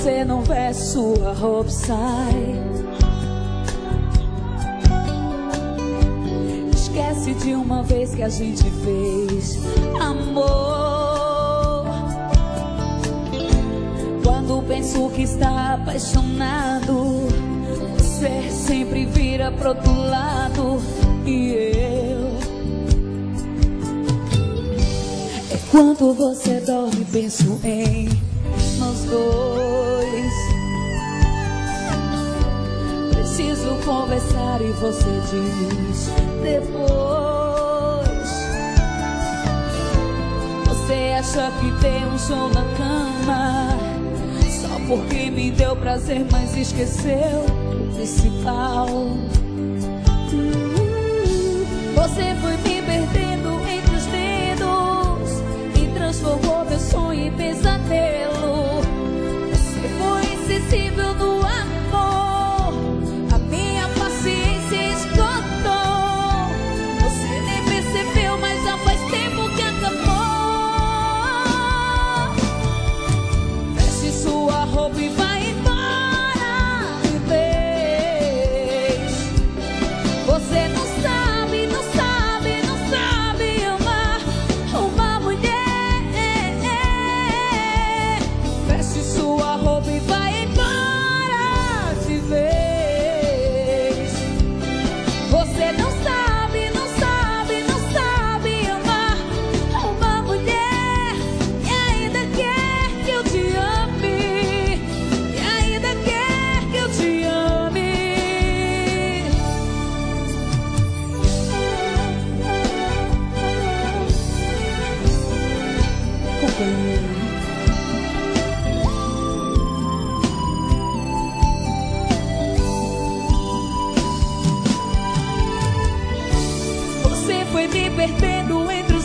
você não veste sua roupa sai. Esquece de uma vez que a gente fez amor. Quando penso que está apaixonado, você sempre vira pro outro lado e eu. É quando você dorme, penso em conversar e você diz depois. Você acha que tem um show na cama só porque me deu prazer, mas esqueceu o principal. Você foi me perdendo entre os